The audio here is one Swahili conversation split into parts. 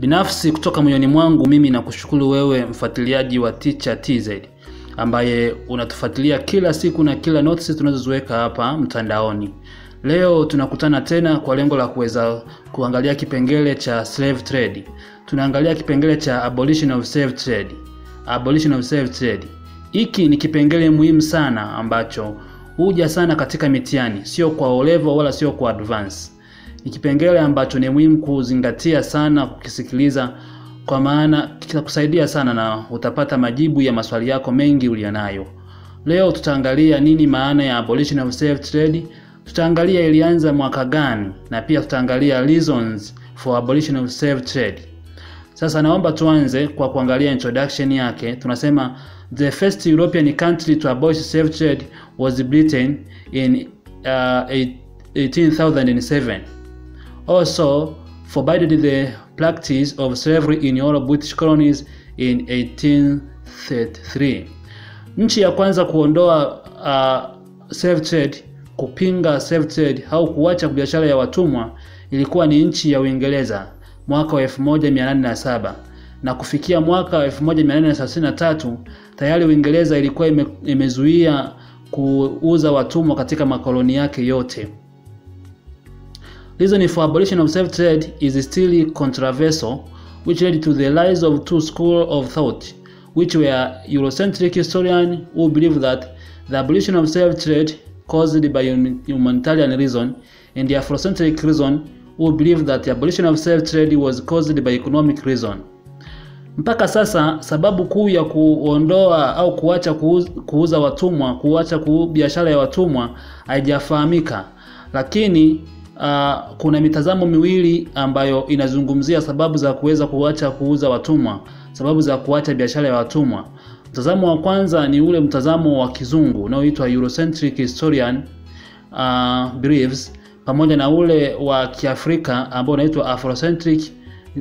Binafsi kutoka moyoni mwangu mimi nakushukuru wewe mfuatiliaji wa Teacher TZ ambaye unatufuatilia kila siku na kila notes tunazoziweka hapa mtandaoni. Leo tunakutana tena kwa lengo la kuweza kuangalia kipengele cha slave trade. Tunaangalia kipengele cha abolition of slave trade. Abolition of slave trade. Hiki ni kipengele muhimu sana ambacho huja sana katika mitihani, sio kwa olevo wala sio kwa advance. Ni kipengele ambacho ni muhimu kuzingatia sana kukisikiliza, kwa maana kitakusaidia sana na utapata majibu ya maswali yako mengi ulionayo. Leo tutaangalia nini maana ya abolition of slave trade, tutaangalia ilianza mwaka gani, na pia tutaangalia reasons for abolition of slave trade. Sasa naomba tuanze kwa kuangalia introduction yake. Tunasema the first European country to abolish slave trade was Britain in uh, 1807. Also forbade the practice of slavery in all British colonies in 1833. Nchi ya kwanza kuondoa uh, slave trade, kupinga slave trade au kuacha biashara ya watumwa ilikuwa ni nchi ya Uingereza mwaka wa 1807 na kufikia mwaka wa 1833 tayari Uingereza ilikuwa ime, imezuia kuuza watumwa katika makoloni yake yote. Reason for abolition of slave trade is still controversial which led to the rise of two schools of thought which were Eurocentric historians who believe that the abolition of slave trade caused by humanitarian reason and the Afrocentric reason who believe that the abolition of slave trade was caused by economic reason. Mpaka sasa sababu kuu ya kuondoa au kuacha kuuza, watumwa, kuacha ku, biashara ya watumwa haijafahamika, lakini uh, kuna mitazamo miwili ambayo inazungumzia sababu za kuweza kuacha kuuza watumwa, sababu za kuacha biashara ya watumwa. Mtazamo wa kwanza ni ule mtazamo wa kizungu unaoitwa Eurocentric historian uh, beliefs pamoja na ule wa Kiafrika ambao unaitwa Afrocentric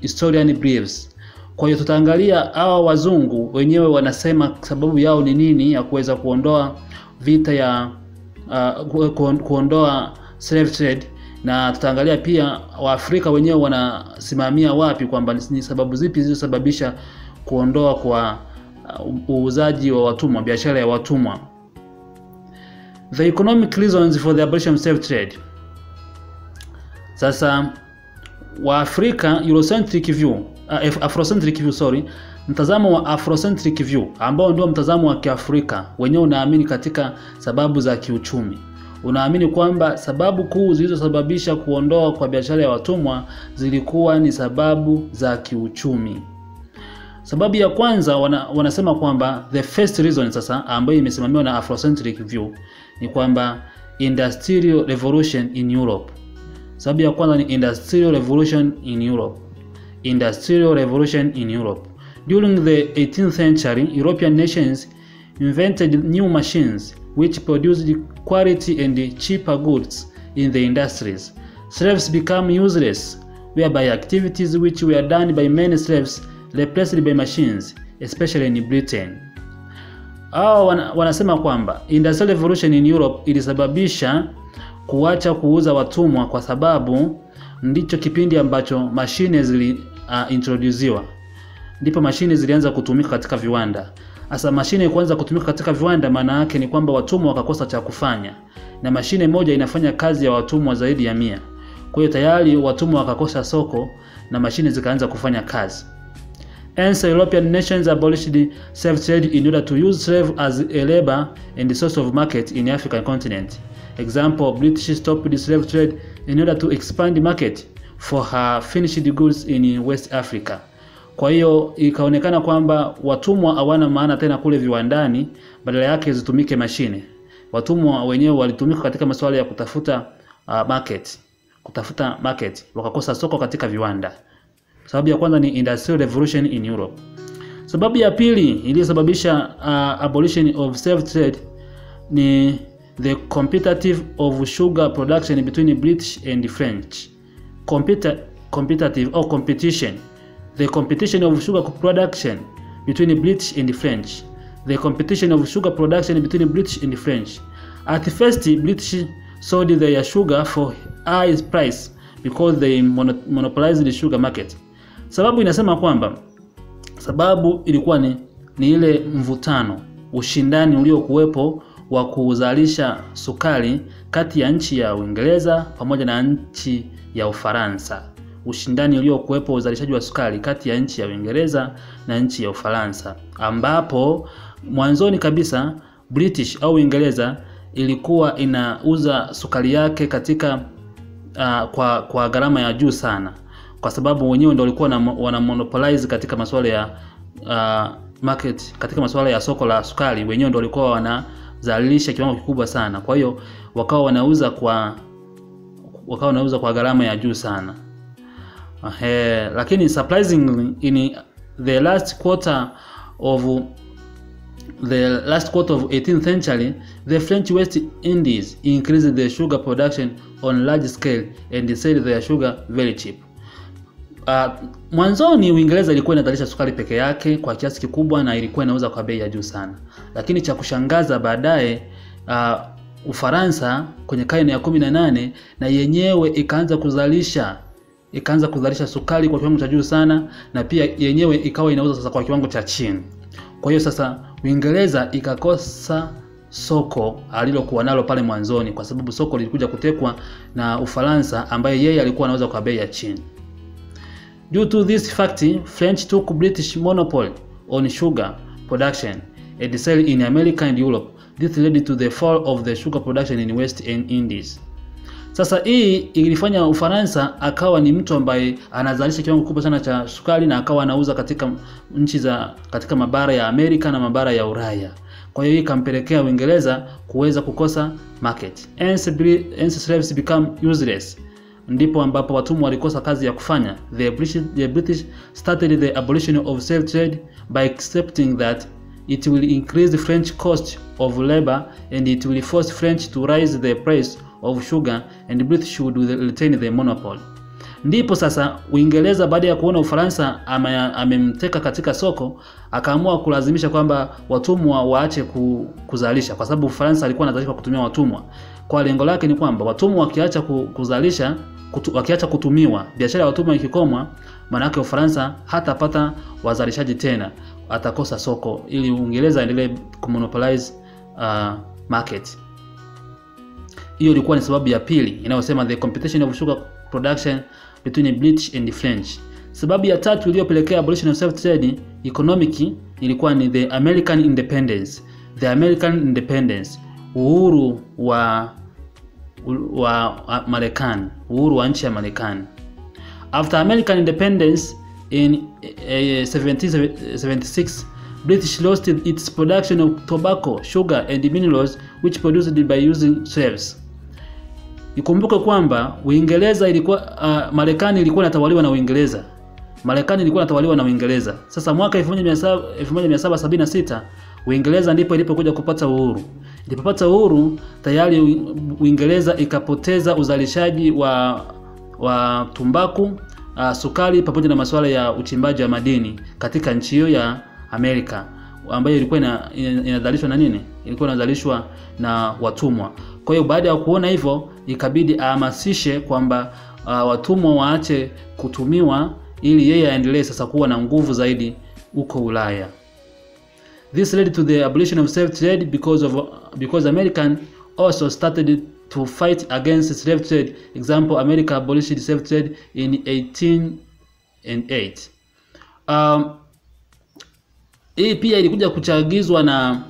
historian beliefs. Kwa hiyo tutaangalia hawa wazungu wenyewe wanasema sababu yao ni nini ya kuweza kuondoa vita ya uh, kuondoa slave trade na tutaangalia pia Waafrika wenyewe wanasimamia wapi kwamba ni sababu zipi zilizosababisha kuondoa kwa uuzaji wa watumwa, biashara ya watumwa. The economic reasons for the abolition of slave trade. Sasa Waafrika Eurocentric view, uh, Afrocentric view sorry, mtazamo wa Afrocentric view ambao ndio mtazamo wa Kiafrika wenyewe unaamini katika sababu za kiuchumi. Unaamini kwamba sababu kuu zilizosababisha kuondoa kwa biashara ya watumwa zilikuwa ni sababu za kiuchumi. Sababu ya kwanza wana, wanasema kwamba the first reason sasa ambayo imesimamiwa na Afrocentric view ni kwamba industrial revolution in Europe. Sababu ya kwanza ni industrial revolution in Europe. Industrial revolution in Europe. During the 18th century, European nations invented new machines which produced quality and cheaper goods in the industries. Slaves became useless, whereby activities which were done by many slaves replaced by machines, especially in Britain. Hao wana, wanasema kwamba industrial revolution in Europe ilisababisha kuacha kuuza watumwa kwa sababu ndicho kipindi ambacho mashine zili uh, introduciwa. Ndipo mashine zilianza kutumika katika viwanda. Sasa mashine kuanza kutumika katika viwanda, maana yake ni kwamba watumwa wakakosa cha kufanya, na mashine moja inafanya kazi ya watumwa zaidi ya mia. Kwa hiyo tayari watumwa wakakosa soko na mashine zikaanza kufanya kazi. Hence, European nations abolished slave trade in order to use slave as a labor and source of market in African continent. Example, British stopped the slave trade in order to expand market for her finished goods in West Africa. Kwa hiyo ikaonekana kwamba watumwa hawana maana tena kule viwandani, badala yake zitumike mashine. Watumwa wenyewe walitumika katika masuala ya kutafuta uh, market, kutafuta market, wakakosa soko katika viwanda. Sababu ya kwanza ni industrial revolution in Europe. Sababu ya pili iliyosababisha uh, abolition of slave trade ni the competitive of sugar production between British and French. Competi competitive or competition. The competition of sugar production between British and French. The competition of sugar production between British and French. At first, British sold their sugar for high price because they monopolized the sugar market. Sababu inasema kwamba sababu ilikuwa ni, ni ile mvutano, ushindani uliokuwepo wa kuzalisha sukari kati ya nchi ya Uingereza pamoja na nchi ya Ufaransa. Ushindani uliokuwepo uzalishaji wa sukari kati ya nchi ya Uingereza na nchi ya Ufaransa, ambapo mwanzoni kabisa British au Uingereza ilikuwa inauza sukari yake katika uh, kwa kwa gharama ya juu sana, kwa sababu wenyewe ndio walikuwa wana monopolize katika masuala ya uh, market, katika masuala ya soko la sukari, wenyewe ndio walikuwa wanazalisha kiwango kikubwa sana. Kwa hiyo wakawa wanauza kwa wakawa wanauza kwa gharama ya juu sana. He, lakini surprisingly in the last quarter of the last quarter of 18th century the French West Indies increased their sugar production on large scale and sell their sugar very cheap. Uh, mwanzoni Uingereza ilikuwa inazalisha sukari peke yake kwa kiasi kikubwa na ilikuwa inauza kwa bei ya juu sana, lakini cha kushangaza baadaye uh, Ufaransa kwenye karne ya kumi na nane na yenyewe ikaanza kuzalisha ikaanza kuzalisha sukari kwa kiwango cha juu sana, na pia yenyewe ikawa inauza sasa kwa kiwango cha chini. Kwa hiyo sasa Uingereza ikakosa soko alilokuwa nalo pale mwanzoni, kwa sababu soko lilikuja kutekwa na Ufaransa ambaye yeye alikuwa anauza kwa bei ya chini. Due to this fact, French took British monopoly on sugar production and sale in America and Europe. This led to the fall of the sugar production in West Indies. Sasa hii ilifanya Ufaransa akawa ni mtu ambaye anazalisha kiwango kikubwa sana cha sukari na akawa anauza katika nchi za katika mabara ya Amerika na mabara ya Ulaya. Kwa hiyo hii ikampelekea Uingereza kuweza kukosa market. Hence, slaves become useless. Ndipo ambapo watumwa walikosa kazi ya kufanya. The British, the British started the abolition of slave trade by accepting that it will increase the French cost of labor and it will force French to raise the price of sugar and British should retain the monopoly. Ndipo sasa Uingereza baada ya kuona Ufaransa amemteka ame katika soko akaamua kulazimisha kwamba watumwa waache kuzalisha, kwa sababu Ufaransa alikuwa anazalisha kutumia watumwa. Kwa lengo lake ni kwamba watumwa wakiacha kuzalisha kutu, wakiacha kutumiwa, biashara ya watumwa ikikomwa, maana yake Ufaransa hatapata wazalishaji tena, atakosa soko, ili Uingereza aendelee kumonopolize uh, market. Hiyo ilikuwa ni sababu ya pili inayosema the competition of sugar production between British and French. Sababu ya tatu iliyopelekea abolition of slave trade economic ilikuwa ni the American independence. The American independence, uhuru wa wa Marekani, uhuru wa nchi ya Marekani. After American independence in uh, 1776 British lost its production of tobacco, sugar and minerals which produced by using slaves. Ikumbuke kwamba Uingereza ilikuwa uh, Marekani ilikuwa inatawaliwa na Uingereza. Marekani ilikuwa inatawaliwa na Uingereza. Sasa mwaka 1776 Uingereza ndipo ilipokuja kupata uhuru. Ilipopata uhuru tayari Uingereza ikapoteza uzalishaji wa wa tumbaku, uh, sukari pamoja na masuala ya uchimbaji wa madini katika nchi hiyo ya Amerika ambayo ilikuwa inazalishwa na nini? Ilikuwa inazalishwa na watumwa. Kwa hiyo baada ya kuona hivyo, ikabidi ahamasishe kwamba uh, watumwa waache kutumiwa ili yeye aendelee sasa kuwa na nguvu zaidi huko Ulaya. This led to the abolition of slave trade because of because American also started to fight against slave trade. Example, America abolished slave trade in 1808. Um, hii pia ilikuja kuchagizwa na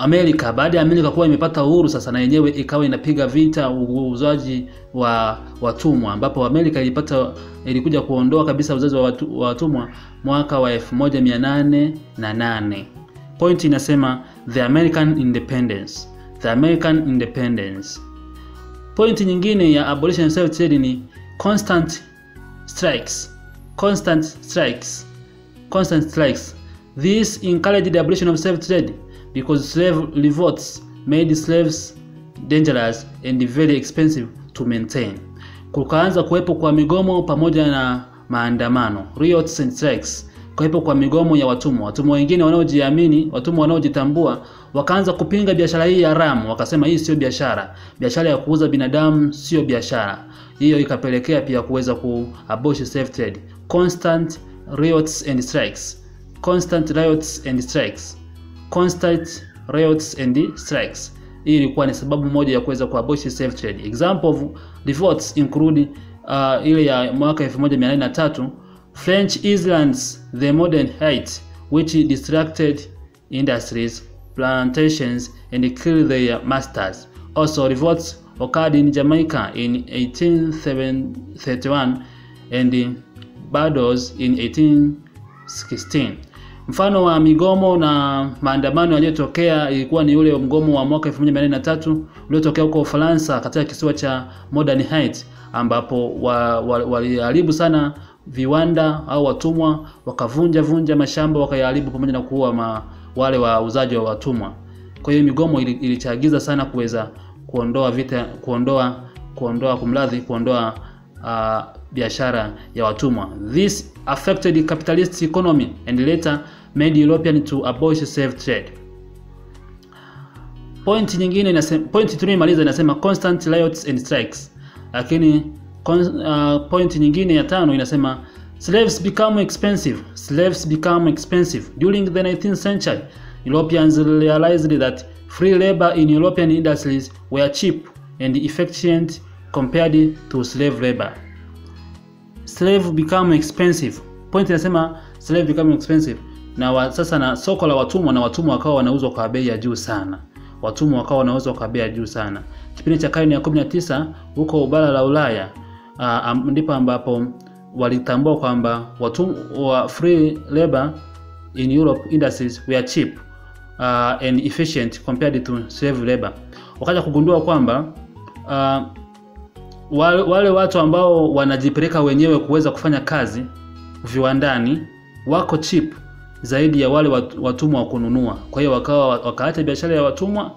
Amerika baada ya Amerika kuwa imepata uhuru sasa, na yenyewe ikawa inapiga vita uuzaji wa watumwa, ambapo Amerika ilipata ilikuja kuondoa kabisa uzazi wa watumwa mwaka wa 1808. Point inasema the American independence, the American independence. Point nyingine ya abolition of slave trade ni constant strikes, constant strikes, constant strikes. This encouraged the abolition of slave trade because slave revolts made slaves dangerous and very expensive to maintain. Kukaanza kuwepo kwa migomo pamoja na maandamano, riots and strikes. Kuwepo kwa migomo ya watumwa, watumwa wengine wanaojiamini, watumwa wanaojitambua wakaanza kupinga biashara hii haramu, wakasema hii sio biashara, biashara ya kuuza binadamu sio biashara. Hiyo ikapelekea pia kuweza kuabolish slave trade. constant riots and strikes constant riots and strikes constant riots and strikes. Hii ilikuwa ni sababu moja ya kuweza kuabolish slave trade. Example of revolts include uh, ile ya mwaka 1803 French Islands the modern height which distracted industries plantations and killed their masters. Also revolts occurred in Jamaica in 1831 and Barbados in 1816 Mfano wa migomo na maandamano yaliyotokea ilikuwa ni ule mgomo wa mwaka 1843 uliotokea huko Ufaransa katika kisiwa cha Modern Heights ambapo waliharibu wa, wa sana viwanda au watumwa, wakavunja vunja mashamba wakayaharibu, pamoja na kuua ma, wale wauzaji wa watumwa. Kwa hiyo migomo ilichagiza sana kuweza kuondoa vita, kuondoa kuondoa kumradhi, kuondoa uh, biashara ya watumwa. This affected capitalist economy and later made European to abolish slave trade. Point nyingine inasema, point tunayomaliza inasema constant riots and strikes, lakini uh, point nyingine ya tano inasema slaves become expensive. Slaves become expensive during the 19th century. Europeans realized that free labor in European industries were cheap and efficient compared to slave labor. Slave become expensive. Point inasema slave become expensive na wa, sasa na soko la watumwa na watumwa wakawa wanauzwa kwa bei ya juu sana. Watumwa wakawa wanauzwa kwa bei ya juu sana. Kipindi cha karne ya 19 huko bara la Ulaya uh, ndipo ambapo walitambua kwamba watumwa free labor in Europe industries were cheap uh, and efficient compared to slave labor. Wakaja kugundua kwamba uh, wale, wale watu ambao wanajipeleka wenyewe kuweza kufanya kazi viwandani wako chip zaidi ya wale watumwa wa kununua. Kwa hiyo wakawa wakaacha biashara ya watumwa,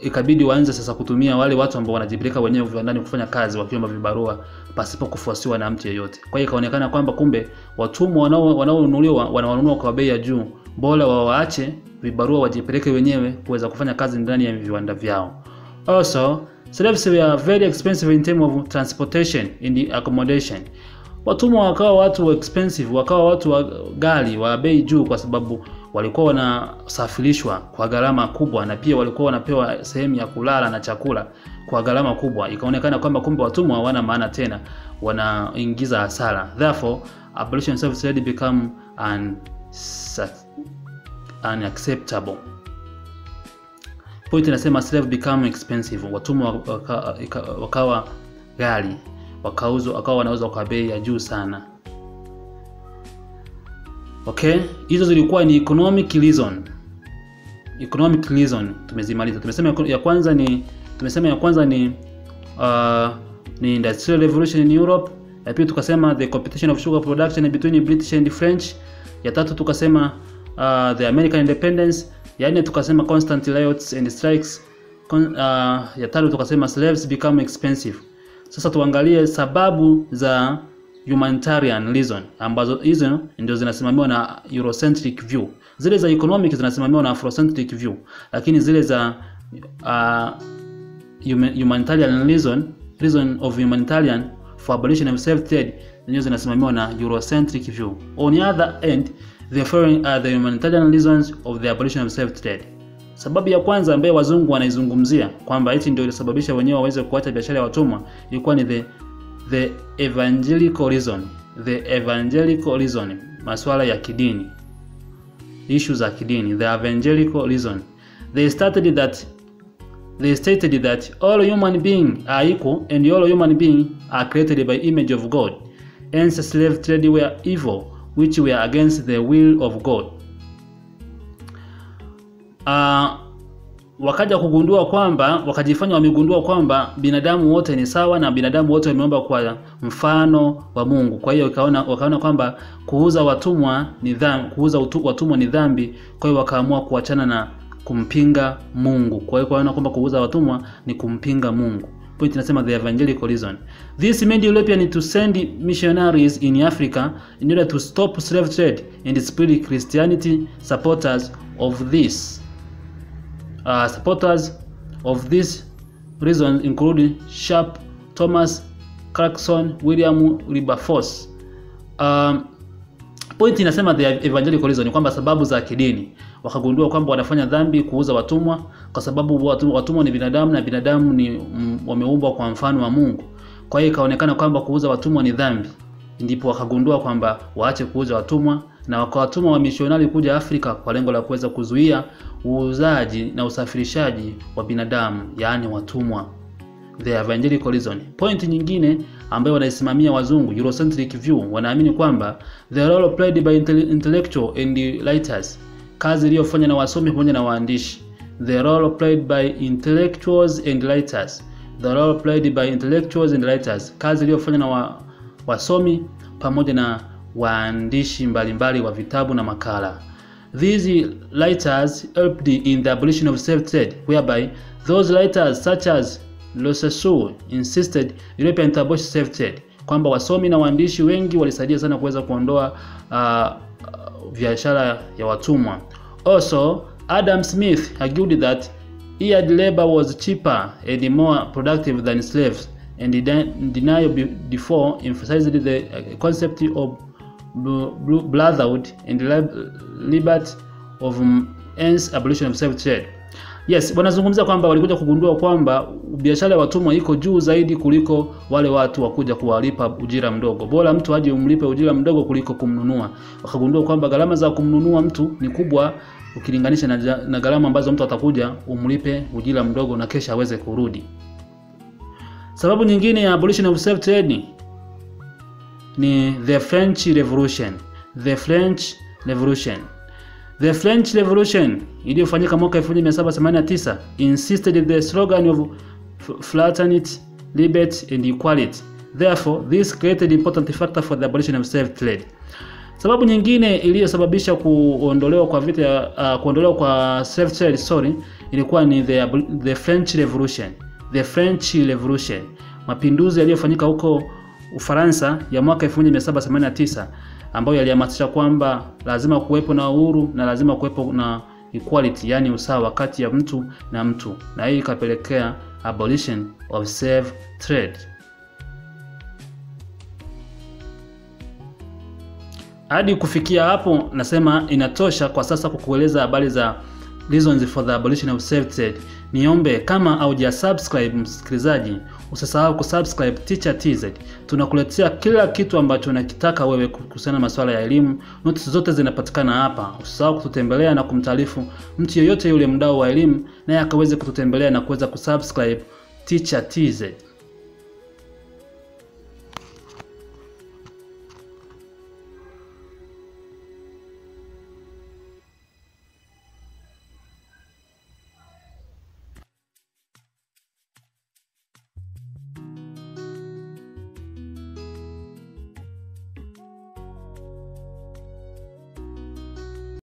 ikabidi waanze sasa kutumia wale watu ambao wanajipeleka wenyewe viwandani kufanya kazi wakiomba vibarua pasipo kufuasiwa na mtu yeyote. Kwa hiyo ikaonekana kwamba kumbe watumwa wanaonunuliwa wanawanunua kwa bei ya juu, bora wawaache vibarua wajipeleke wenyewe kuweza kufanya kazi ndani ya viwanda vyao. Also, slaves were very expensive in terms of transportation and accommodation. Watumwa wakawa watu expensive, wakawa watu wa ghali wa bei juu, kwa sababu walikuwa wanasafirishwa kwa gharama kubwa, na pia walikuwa wanapewa sehemu ya kulala na chakula kwa gharama kubwa. Ikaonekana kwamba kumbe watumwa hawana maana tena, wanaingiza hasara. Therefore, abolition of slave become un unacceptable. Point inasema slave become expensive, watumwa wakawa gari wakauzwa wakawa wanauzwa kwa bei ya juu sana. Okay, hizo zilikuwa ni economic reason. Economic reason tumezimaliza. Tumesema ya kwanza ni tumesema ya kwanza ni uh, ni industrial revolution in Europe. Ya pili tukasema the competition of sugar production between British and French. Ya tatu tukasema uh, the American independence. Ya nne tukasema constant layouts and strikes. Con, uh, ya tatu tukasema slaves become expensive. Sasa tuangalie sababu za humanitarian reason ambazo hizo ndio zinasimamiwa na Eurocentric view. Zile za economic zinasimamiwa na Afrocentric view, lakini zile za uh, humanitarian reason, reason of humanitarian for abolition of slave trade ndio zinasimamiwa na Eurocentric view. On the other end, the following are the humanitarian reasons of the abolition of slave trade. Sababu ya kwanza ambayo wazungu wanaizungumzia kwamba eti ndio ilisababisha wenyewe waweze kuacha biashara ya watumwa ilikuwa ni the the evangelical reason, the evangelical reason, masuala ya kidini, issues za kidini, the evangelical reason. They stated that they stated that all human beings are equal and all human beings are created by image of God. Hence slave trade were evil which were against the will of God. Uh, wakaja kugundua kwamba wakajifanya wamegundua kwamba binadamu wote ni sawa na binadamu wote wameomba kwa mfano wa Mungu. Kwa hiyo wakaona wakaona kwamba kuuza watumwa ni dhambi, kuuza watumwa ni dhambi. Kwa hiyo wakaamua kuachana na kumpinga Mungu. Kwa hiyo wakaona kwamba kuuza watumwa ni kumpinga Mungu. Point inasema the evangelical reason. This made European to send missionaries in Africa in order to stop slave trade and spread Christianity. Supporters of this Uh, supporters of this reason include Sharp, Thomas Clarkson, William Wilberforce. um, point inasema the evangelicalism kwamba sababu za kidini wakagundua kwamba wanafanya dhambi kuuza watumwa kwa sababu watumwa, ni binadamu na binadamu ni mm, wameumbwa kwa mfano wa Mungu. Kwa hiyo ikaonekana kwamba kuuza watumwa ni dhambi, ndipo wakagundua kwamba waache kuuza watumwa na wakawatuma wamishonari kuja Afrika kwa lengo la kuweza kuzuia uuzaji na usafirishaji wa binadamu, yaani watumwa the evangelicalism. Point nyingine ambayo wanaisimamia wazungu Eurocentric view, wanaamini kwamba the role played by intellectual and writers, kazi iliyofanywa na wasomi pamoja na waandishi. The role played by intellectuals and writers, the role played by intellectuals and writers, kazi iliyofanywa na wa, wasomi pamoja na waandishi mbalimbali wa vitabu na makala. These writers helped in the abolition of slave trade, whereby those writers such as Lousseux insisted European to abolish slave trade, kwamba wasomi na waandishi wengi walisaidia sana kuweza kuondoa uh, biashara ya watumwa. Also, Adam Smith argued that hired labor was cheaper and more productive than slaves and denial before emphasized the concept of brotherhood and liberty of hence abolition of slave trade. Yes, wanazungumza kwamba walikuja kugundua kwamba biashara ya watumwa iko juu zaidi kuliko wale watu wakuja kuwalipa ujira mdogo. Bora mtu aje umlipe ujira mdogo kuliko kumnunua. Wakagundua kwamba gharama za kumnunua mtu ni kubwa ukilinganisha na, na gharama ambazo mtu atakuja umlipe ujira mdogo na kesha aweze kurudi. Sababu nyingine ya abolition of slave trade ni the French Revolution. The French Revolution. The French Revolution iliyofanyika mwaka 1789 insisted the slogan of fraternity, liberty and equality. Therefore, this created important factor for the abolition of slave trade. Sababu nyingine iliyosababisha kuondolewa kwa vita uh, kuondolewa kwa slave trade sorry, ilikuwa ni the, the French Revolution. The French Revolution. Mapinduzi yaliyofanyika huko Ufaransa ya mwaka 1789 ambayo yalihamasisha kwamba lazima kuwepo na uhuru na lazima kuwepo na equality, yani usawa kati ya mtu na mtu, na hii ikapelekea abolition of slave trade. Hadi kufikia hapo, nasema inatosha kwa sasa kukueleza habari za reasons for the abolition of slave trade. Niombe kama hauja subscribe msikilizaji, usisahau kusubscribe Teacher TZ. Tunakuletea kila kitu ambacho unakitaka wewe kuhusiana na masuala ya elimu. Notes zote zinapatikana hapa. Usisahau kututembelea na kumtaarifu mtu yeyote yule mdau wa elimu, naye akaweze kututembelea na kuweza kusubscribe Teacher TZ.